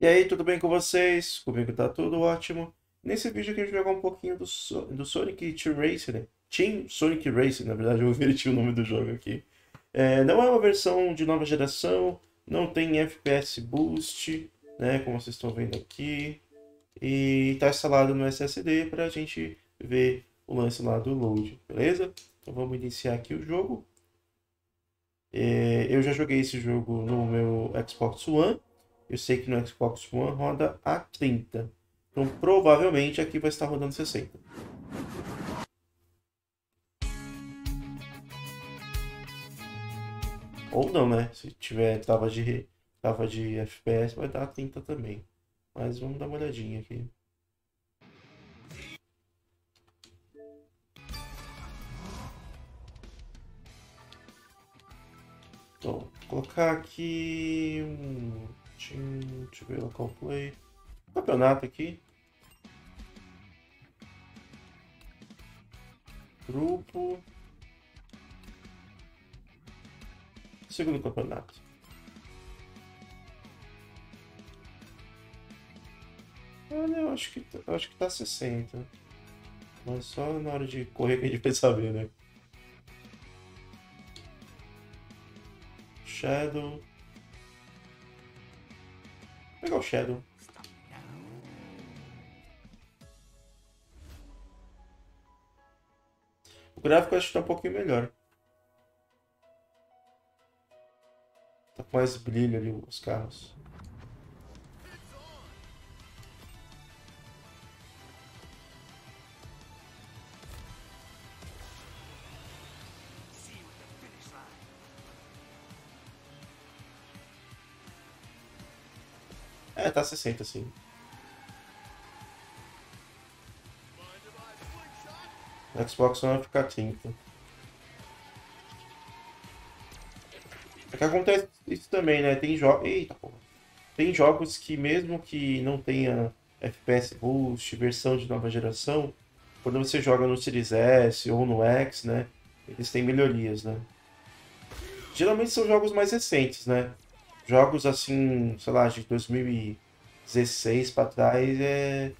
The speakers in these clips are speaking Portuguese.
E aí, tudo bem com vocês? Comigo tá tudo ótimo. Nesse vídeo aqui a gente vai jogar um pouquinho do, so do Sonic Team Racing, né? Team Sonic Racing, na verdade eu inverti o nome do jogo aqui. É, não é uma versão de nova geração, não tem FPS Boost, né? Como vocês estão vendo aqui. E tá instalado no SSD para a gente ver o lance lá do load, beleza? Então vamos iniciar aqui o jogo. É, eu já joguei esse jogo no meu Xbox One eu sei que no Xbox One roda a 30. Então provavelmente aqui vai estar rodando 60. Ou não, né? Se tiver tava de, tava de FPS, vai dar 30 também. Mas vamos dar uma olhadinha aqui. Então, colocar aqui um Deixa eu ver local play. Campeonato aqui. Grupo. Segundo campeonato. Olha, eu acho que, eu acho que tá 60. Mas só na hora de correr que a gente saber, né? Shadow pegar o Shadow. O gráfico acho que tá um pouquinho melhor. Tá com mais brilho ali os carros. Tá 60 sim. Xbox One vai ficar 30. É que acontece isso também, né? Tem jogos. Eita porra. Tem jogos que mesmo que não tenha FPS Boost, versão de nova geração, quando você joga no Series S ou no X, né? Eles têm melhorias, né? Geralmente são jogos mais recentes, né? Jogos assim, sei lá, de 2016 para trás é,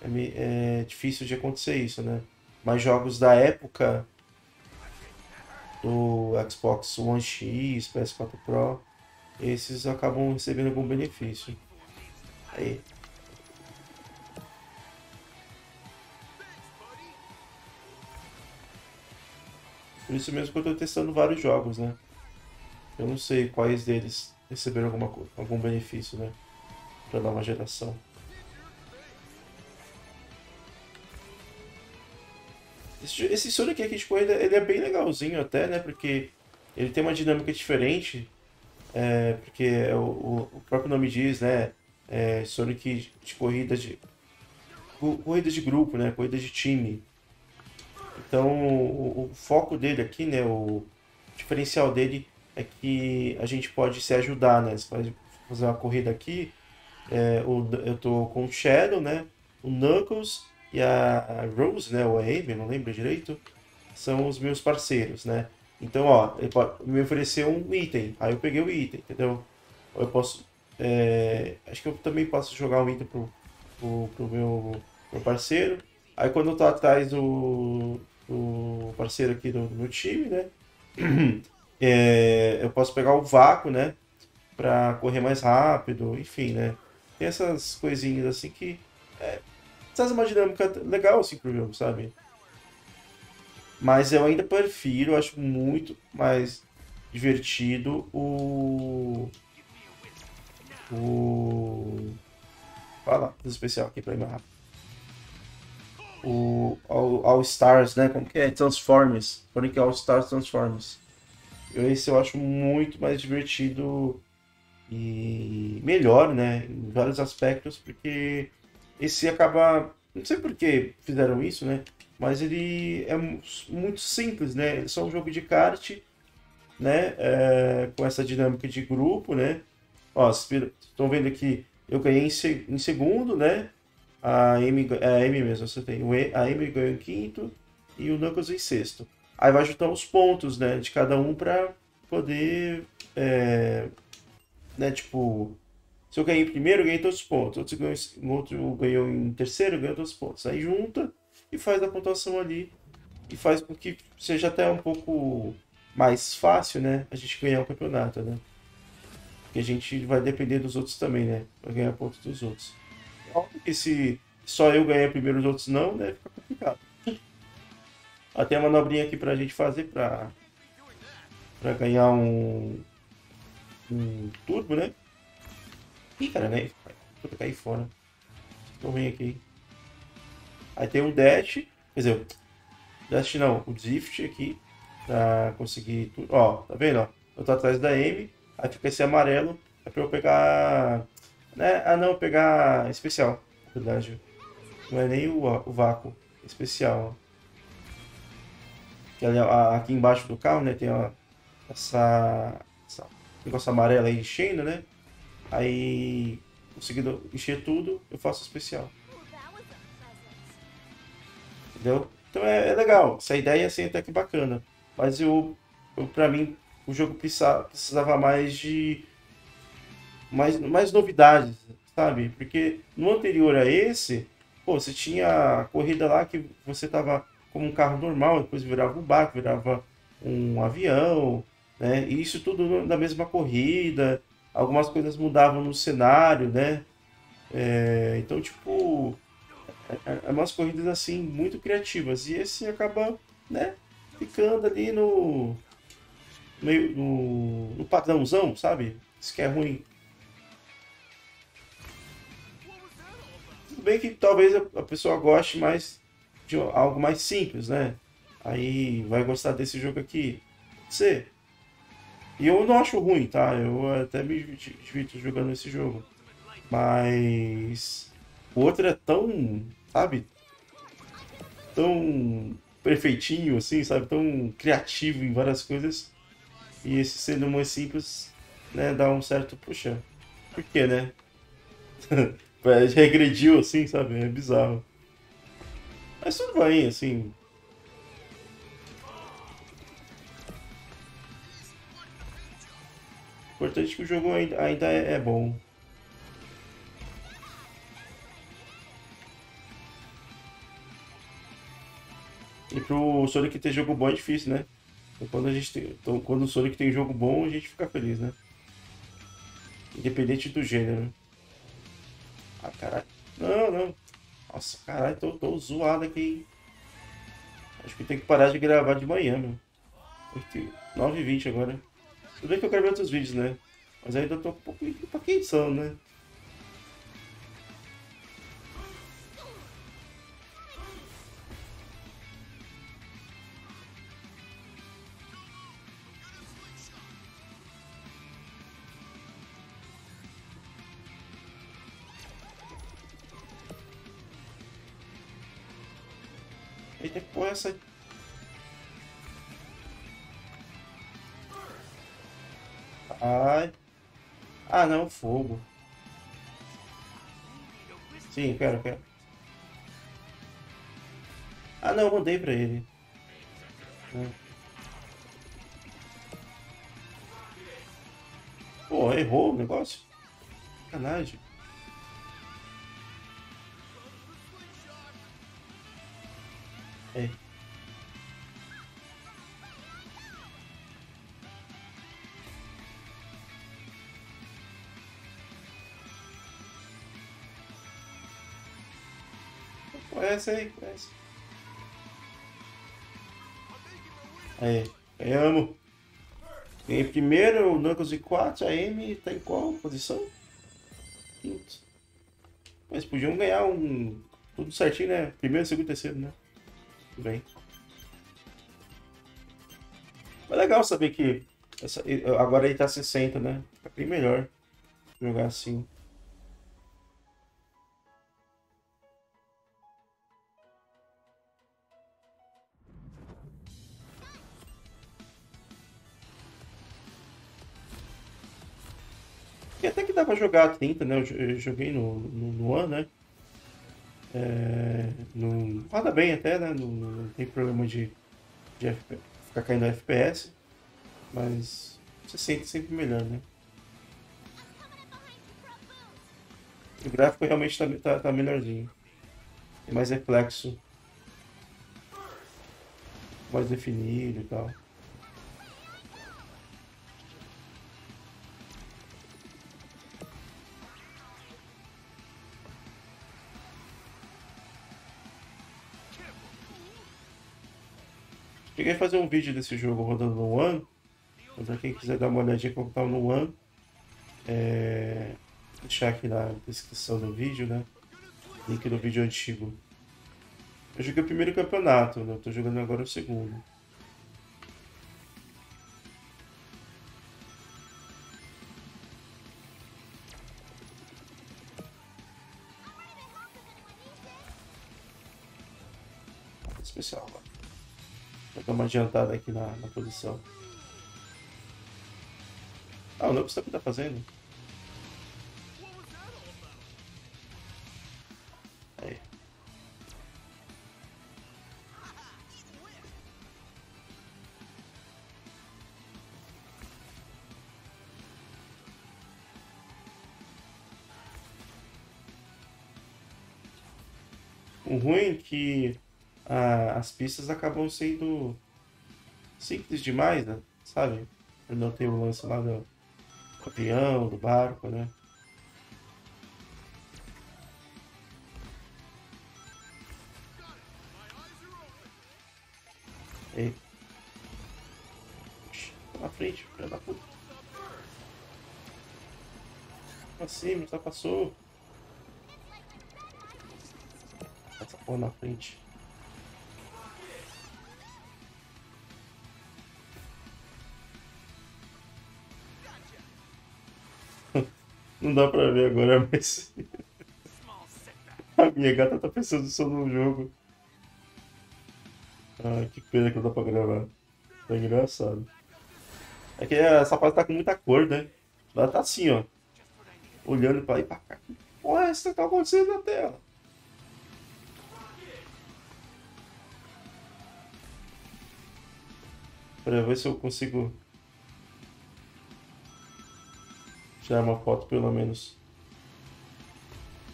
é, é, difícil de acontecer isso, né? Mas jogos da época do Xbox One X, PS4 Pro, esses acabam recebendo algum benefício. Aí. Por isso mesmo que eu estou testando vários jogos, né? Eu não sei quais deles receberam alguma, algum benefício, né? Para nova geração. Esse, esse Sonic aqui de corrida, ele é bem legalzinho até, né? Porque ele tem uma dinâmica diferente. É, porque é o, o próprio nome diz, né? É Sonic de corrida de... Corrida de grupo, né? Corrida de time. Então, o, o foco dele aqui, né? O diferencial dele é que a gente pode se ajudar, né? Você pode fazer uma corrida aqui, é, o, eu tô com o Shadow, né? O Knuckles e a Rose, né? Ou a Amy, não lembro direito, são os meus parceiros, né? Então, ó, ele pode me oferecer um item, aí eu peguei o item, entendeu? Eu posso, é, acho que eu também posso jogar um item pro, pro, pro meu, meu parceiro. Aí quando eu tô atrás do, do parceiro aqui do, do meu time, né? É, eu posso pegar o vácuo, né? Pra correr mais rápido, enfim, né? Tem essas coisinhas assim que é, traz uma dinâmica legal assim pro jogo, sabe? Mas eu ainda prefiro, acho muito mais divertido o. O. Fala, especial aqui pra ir mais rápido. O All, All Stars, né? Como que é? Transformers. Sonic All Stars Transformers. Esse eu acho muito mais divertido e melhor, né? Em vários aspectos, porque esse acaba. Não sei por que fizeram isso, né? Mas ele é muito simples, né? É só um jogo de kart, né? É, com essa dinâmica de grupo, né? Ó, estão vendo aqui, eu ganhei em, em segundo, né? A Amy, a Amy mesmo, você tem. A Amy ganhou em quinto e o Knuckles em sexto. Aí vai juntar os pontos, né, de cada um para poder, é, né, tipo, Se eu ganhei em primeiro, ganhei todos os pontos. Outro ganhou, outro ganhou em terceiro, ganhou todos os pontos. Aí junta e faz a pontuação ali. E faz com que seja até um pouco mais fácil, né? A gente ganhar o campeonato, né? Porque a gente vai depender dos outros também, né? Vai ganhar pontos dos outros. Óbvio que se só eu ganhar primeiro os outros não, né? Fica complicado. Até a manobrinha aqui pra gente fazer pra, pra ganhar um, um turbo, né? Ih, cara, né? Vou cair fora. Então vem aqui. Aí tem um dash. Quer dizer, dash não, o drift aqui. Pra conseguir tudo. Ó, tá vendo? Ó? Eu tô atrás da M. Aí fica esse amarelo. É pra eu pegar. Né? Ah não, pegar especial. Na verdade. Não é nem o, o vácuo. Especial, ó. Que ó, aqui embaixo do carro, né? Tem ó, essa, essa negócio amarelo aí enchendo, né? Aí, conseguindo encher tudo, eu faço especial. Entendeu? Então é, é legal. Essa ideia assim até que bacana. Mas eu, eu para mim, o jogo precisava, precisava mais de mais, mais novidades, sabe? Porque no anterior a esse, pô, você tinha a corrida lá que você tava como um carro normal, depois virava um barco, virava um avião, né? E isso tudo na mesma corrida. Algumas coisas mudavam no cenário, né? É, então, tipo, é, é umas corridas assim muito criativas. E esse acaba, né, ficando ali no meio no, no padrãozão, sabe? Isso que é ruim. Tudo bem que talvez a, pessoa goste mais de algo mais simples, né? Aí vai gostar desse jogo aqui. Ser. E eu não acho ruim, tá? Eu até me divirto jogando esse jogo. Mas o outro é tão, sabe? Tão perfeitinho, assim, sabe? Tão criativo em várias coisas. E esse sendo mais simples, né? Dá um certo, puxa, por quê, né? Que regrediu, assim, sabe? É bizarro. Mas tudo bem, assim. Importante que o jogo ainda, ainda é, é bom. E pro Sonic ter jogo bom é difícil, né? Então, quando, a gente tem, então, quando o Sonic tem jogo bom, a gente fica feliz, né? Independente do gênero. Ah, caralho. Não, não. Nossa, caralho, tô, tô zoado aqui. Acho que tem que parar de gravar de manhã, meu. 9h20 agora. Tudo bem que eu gravei outros vídeos, né? Mas ainda tô um pouco edição, né? Que porra é essa? Ai. Ah, não, fogo. Sim, quero, quero. Ah, não, eu mandei pra ele. Hum. Pô, errou o negócio? Sacanagem. É. Conhece aí, conhece. Aí, ganhamos. Ganhei primeiro, o Knuckles de 4, a Amy tá em qual posição? Quinto. Mas podiam ganhar um. Tudo certinho, né? Primeiro, segundo, terceiro, né? Tudo bem. Mas legal saber que essa- agora ele tá 60, né? Fica bem melhor jogar assim. E até que dá pra jogar a 30, né? Eu joguei no, no, no One, né? É, não roda bem até, né? Não, não tem problema de, de FP ficar caindo FPS. Mas você sente sempre melhor, né? O gráfico realmente tá, tá, tá melhorzinho. Tem mais reflexo. Mais definido e tal. Cheguei a fazer um vídeo desse jogo rodando no One. Então, pra quem quiser dar uma olhadinha como tá no One, é... deixar aqui na descrição do vídeo, né? Link do vídeo antigo. Eu joguei o primeiro campeonato, né? Eu tô jogando agora o segundo. Vou dar uma adiantada aqui na, na posição. Ah, o Nubs também tá fazendo. Aí. O ruim é que ah, as pistas acabam sendo simples demais, né? Sabe? Não tenho o lance lá do avião, do barco, né? Ei. Tô na frente, filho da puta. Como assim? Já passou. Essa porra na frente. Não dá pra ver agora, mas. A minha gata tá pensando só no jogo. Ah, que pena que não dá pra gravar. Tá engraçado. É que essa parte tá com muita cor, né? Ela tá assim, ó. Olhando pra aí pra cá. É essa que tá acontecendo na tela? Pra ver se eu consigo tirar uma foto pelo menos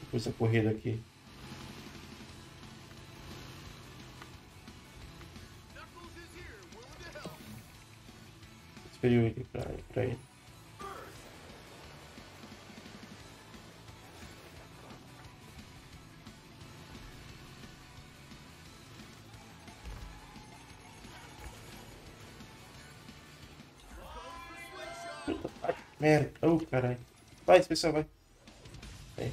depois da corrida aqui. Esperei o item pra, pra ele. Puta, merda. Oh, caralho. Vai, especial, vai. Vai.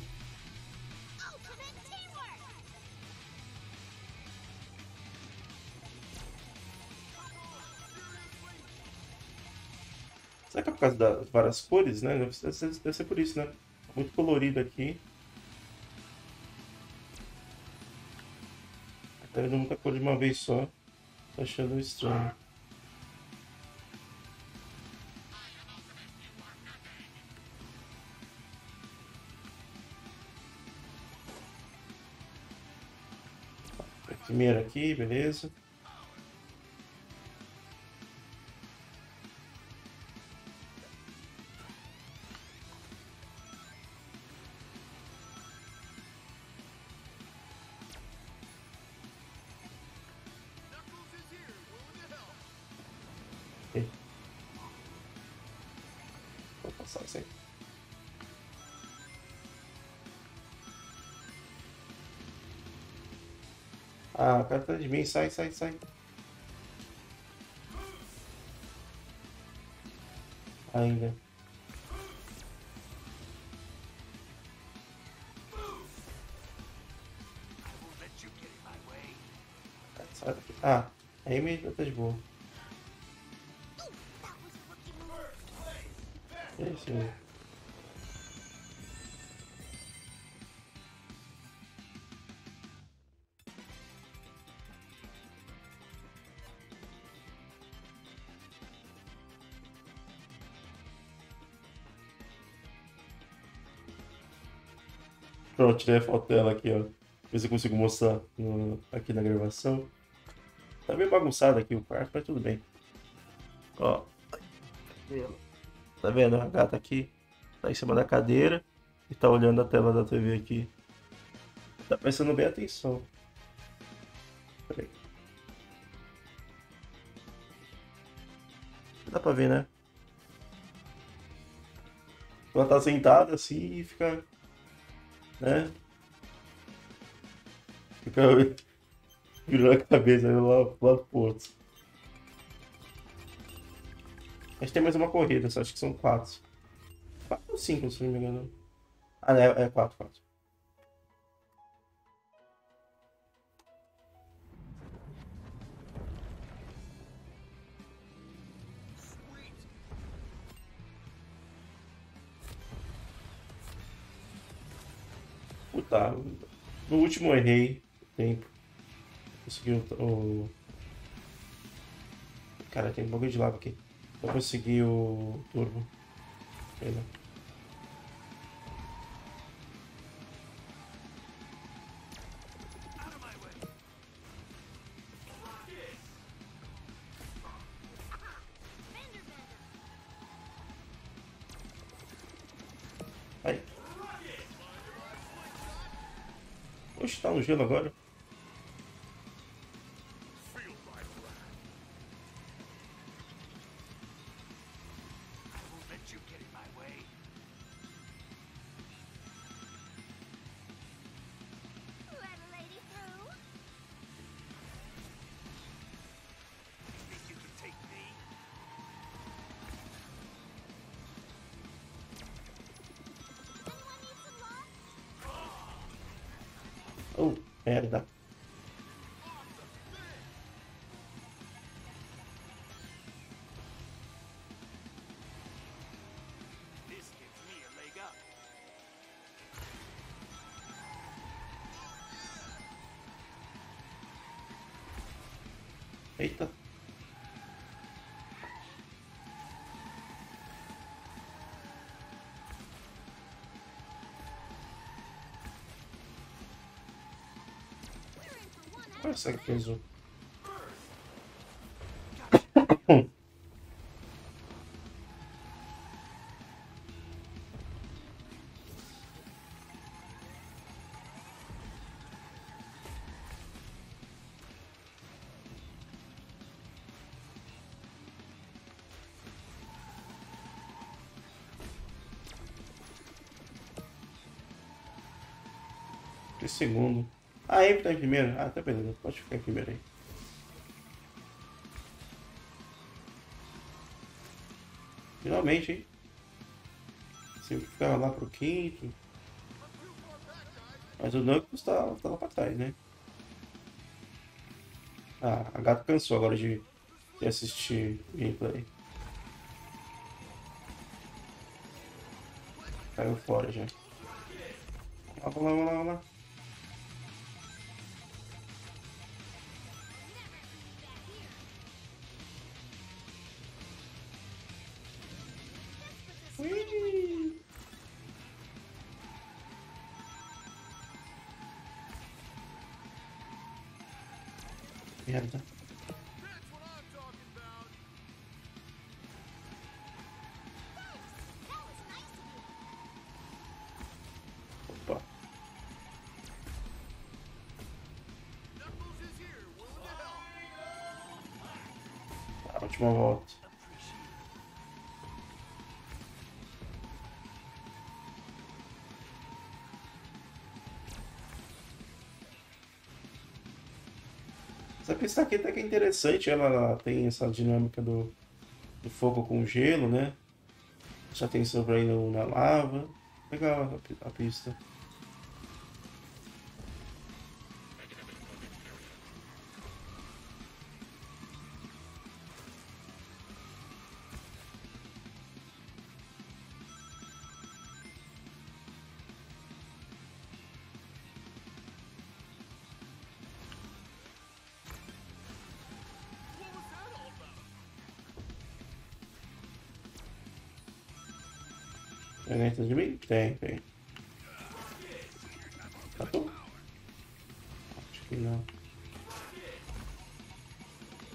Será que é por causa das várias cores, né? Deve ser, deve ser por isso, né? Muito colorido aqui. Tá vendo muita cor de uma vez só. Tô achando estranho. Primeiro aqui, beleza. Tá de mim, sai, sai, sai. Ainda. Ah, aí me tá de boa. É isso aí. Pronto, tirei a foto dela aqui, ó. Ver se eu consigo mostrar no- aqui na gravação. Tá bem bagunçado aqui o quarto, mas tudo bem. Ó. Tá vendo? A gata aqui tá em cima da cadeira. E tá olhando a tela da TV aqui. Tá prestando bem atenção. Peraí. Dá pra ver, né? Ela tá sentada assim e fica. Né? Fica virando a cabeça lá lado pro outro. A tem mais uma corrida, só acho que são quatro. Quatro ou cinco, se não me engano. Ah, é, é quatro, quatro. Puta, no último eu errei tempo. Consegui o, o... Cara, tem um bagulho de lava aqui. Eu consegui o turbo. Pena. Gelo agora. Merda. Eita. Que pesou. Que segundo. Ah, ele tá em primeiro? Ah, tá beleza. Pode ficar em primeiro aí. Finalmente, hein? Sempre ficava lá pro quinto. Mas o Knuckles tá, tá lá pra trás, né? Ah, a gata cansou agora de, de assistir gameplay. Caiu fora já. Vamos lá, vamos lá, vamos lá. Merda. Opa. Tá, última volta. Essa pista aqui até que é interessante, ela tem essa dinâmica do, do fogo com gelo, né? Já tem sobrando na lava. Legal a, a pista. De mim? Tem, tem. Tá bom? Acho que não.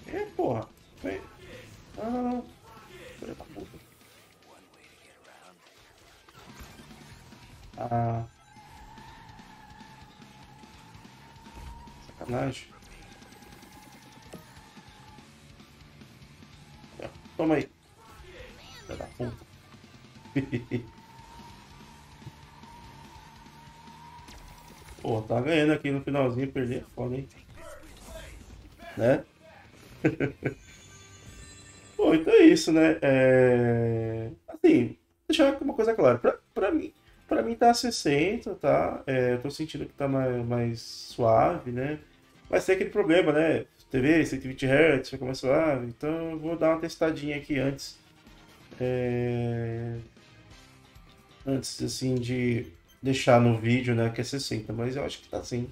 É, porra. Vem. Não, não, não. Filha da puta. Ah. Sacanagem. Toma aí. Filha da puta. Pô, tá ganhando aqui no finalzinho, perder é foda, hein? Né? Bom, então é isso, né? É... Assim, deixar uma coisa clara. Pra, pra, mim, pra mim tá 60, tá? É, tô sentindo que tá mais, mais suave, né? Mas tem aquele problema, né? TV 120 Hz, fica mais suave. Então eu vou dar uma testadinha aqui antes. É... Antes, assim, de deixar no vídeo, né? Que é 60. Mas eu acho que tá assim.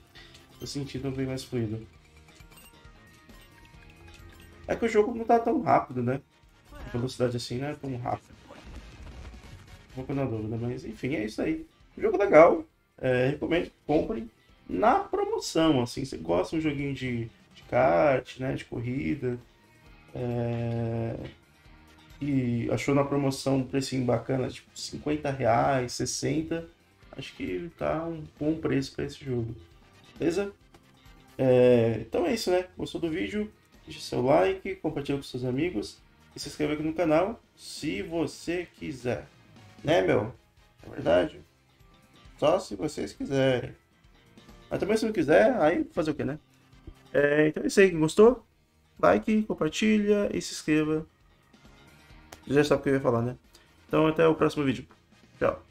Tô sentindo bem mais fluido. É que o jogo não tá tão rápido, né? A velocidade assim não é tão rápido. Um pouco na dúvida, mas enfim, é isso aí. Jogo legal. É, recomendo comprem na promoção, assim. Você gosta de um joguinho de, de kart, né? De corrida. É, e achou na promoção um precinho bacana, tipo 50 reais, 60. Acho que tá um bom preço para esse jogo. Beleza? É, então é isso, né? Gostou do vídeo? Deixe seu like, compartilhe com seus amigos e se inscreva aqui no canal se você quiser. Né, meu? É verdade? Só se vocês quiserem. Mas também se não quiser, aí fazer o que, né? É, então é isso aí. Gostou? Like, compartilha e se inscreva. Já sabe o que eu ia falar, né? Então até o próximo vídeo. Tchau.